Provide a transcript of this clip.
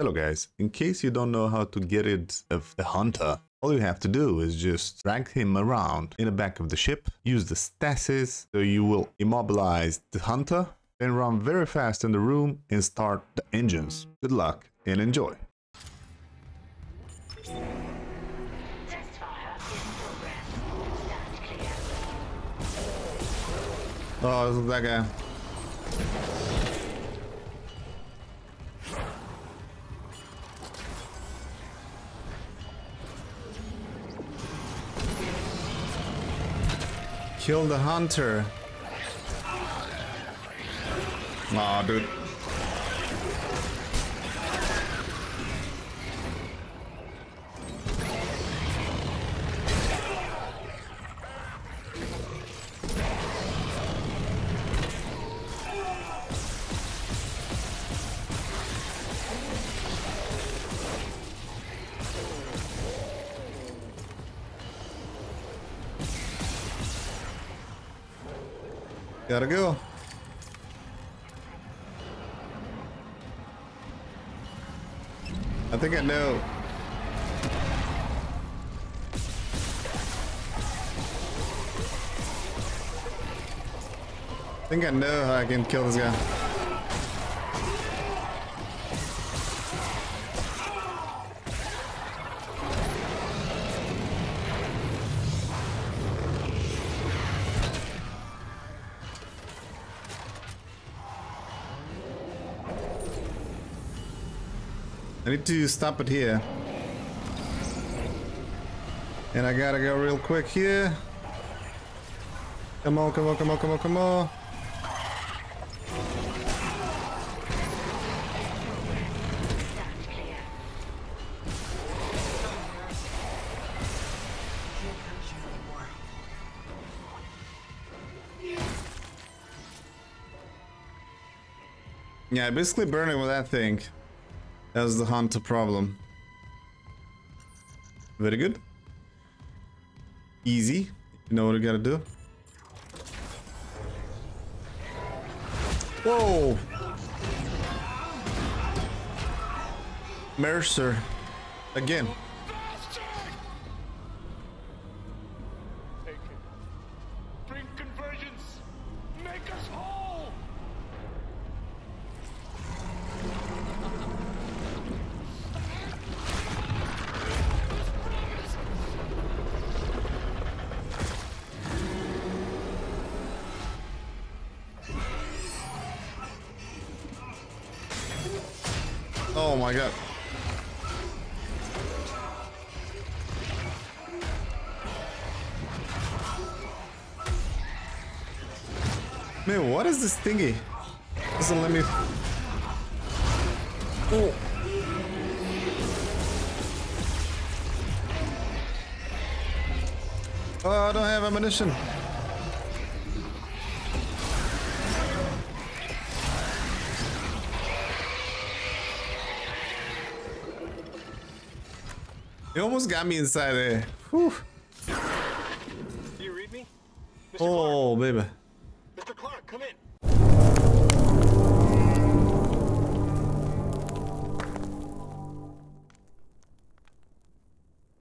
Hello guys, in case you don't know how to get rid of the hunter, all you have to do is just drag him around in the back of the ship, use the stasis so you will immobilize the hunter, then run very fast in the room and start the engines. Good luck and enjoy. Oh, that guy. Kill the hunter. Aw, dude. Gotta go. I think I know. I think I know how I can kill this guy. I need to stop it here. And I gotta go real quick here. Come on, come on, come on, come on, come on. Yeah, basically burning with that thing. That's the hunter problem. Very good. Easy. You know what you gotta do. Whoa! Mercer. Again. Oh my god. Man, what is this thingy? Doesn't let me. Oh. Oh, I don't have ammunition. It almost got me inside there. Whew. Do you read me? Mr. Oh, Clarke. baby. Mr. Clarke, come in.